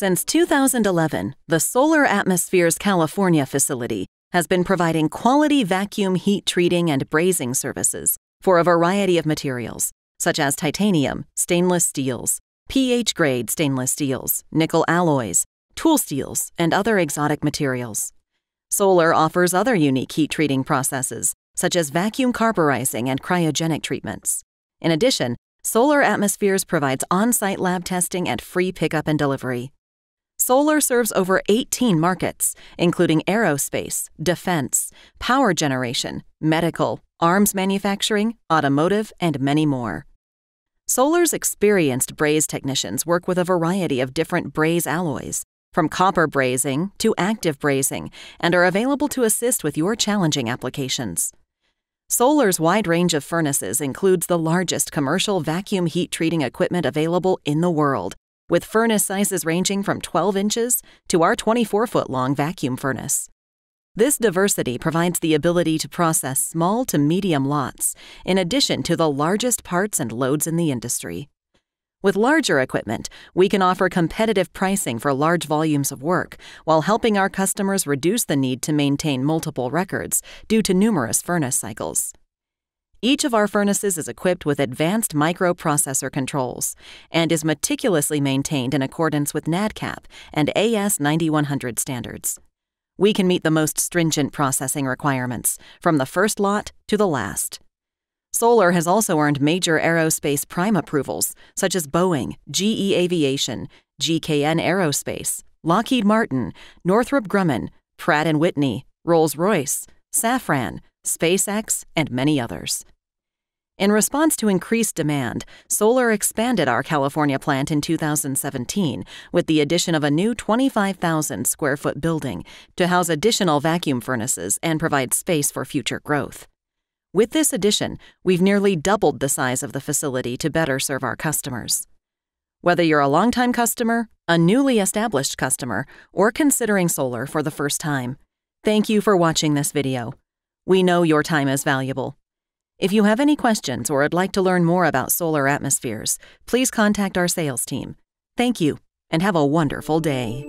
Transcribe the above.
Since 2011, the Solar Atmospheres California facility has been providing quality vacuum heat treating and brazing services for a variety of materials, such as titanium, stainless steels, PH grade stainless steels, nickel alloys, tool steels, and other exotic materials. Solar offers other unique heat treating processes, such as vacuum carburizing and cryogenic treatments. In addition, Solar Atmospheres provides on site lab testing and free pickup and delivery. Solar serves over 18 markets, including aerospace, defense, power generation, medical, arms manufacturing, automotive, and many more. Solar's experienced braze technicians work with a variety of different braze alloys, from copper brazing to active brazing, and are available to assist with your challenging applications. Solar's wide range of furnaces includes the largest commercial vacuum heat treating equipment available in the world, with furnace sizes ranging from 12 inches to our 24 foot long vacuum furnace. This diversity provides the ability to process small to medium lots, in addition to the largest parts and loads in the industry. With larger equipment, we can offer competitive pricing for large volumes of work while helping our customers reduce the need to maintain multiple records due to numerous furnace cycles. Each of our furnaces is equipped with advanced microprocessor controls and is meticulously maintained in accordance with NADCAP and AS 9100 standards. We can meet the most stringent processing requirements, from the first lot to the last. Solar has also earned major aerospace prime approvals, such as Boeing, GE Aviation, GKN Aerospace, Lockheed Martin, Northrop Grumman, Pratt & Whitney, Rolls-Royce, Safran, SpaceX, and many others. In response to increased demand, Solar expanded our California plant in 2017 with the addition of a new 25,000 square foot building to house additional vacuum furnaces and provide space for future growth. With this addition, we've nearly doubled the size of the facility to better serve our customers. Whether you're a longtime customer, a newly established customer, or considering solar for the first time, thank you for watching this video. We know your time is valuable. If you have any questions or would like to learn more about solar atmospheres, please contact our sales team. Thank you and have a wonderful day.